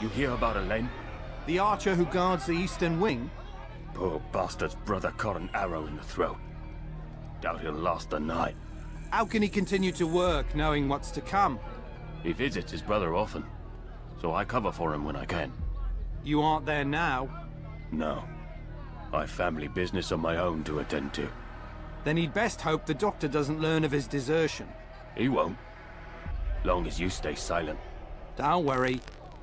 You hear about Elaine? The archer who guards the eastern wing? Poor bastard's brother caught an arrow in the throat. Doubt he'll last the night. How can he continue to work, knowing what's to come? He visits his brother often, so I cover for him when I can. You aren't there now? No. I've family business of my own to attend to. Then he'd best hope the doctor doesn't learn of his desertion. He won't. Long as you stay silent. Don't worry.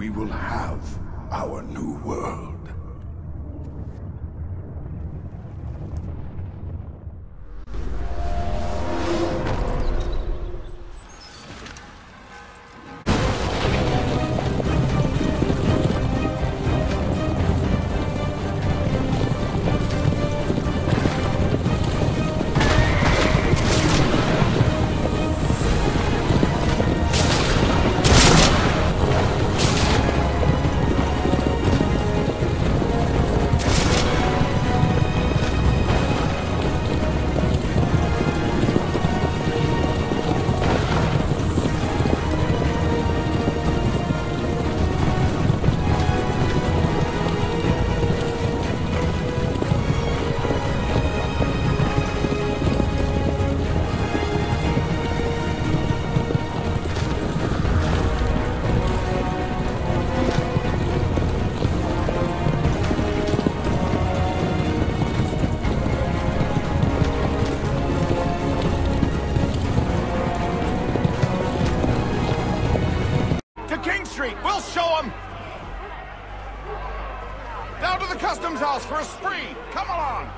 We will have our new world. Street! We'll show them! Down to the customs house for a spree! Come along!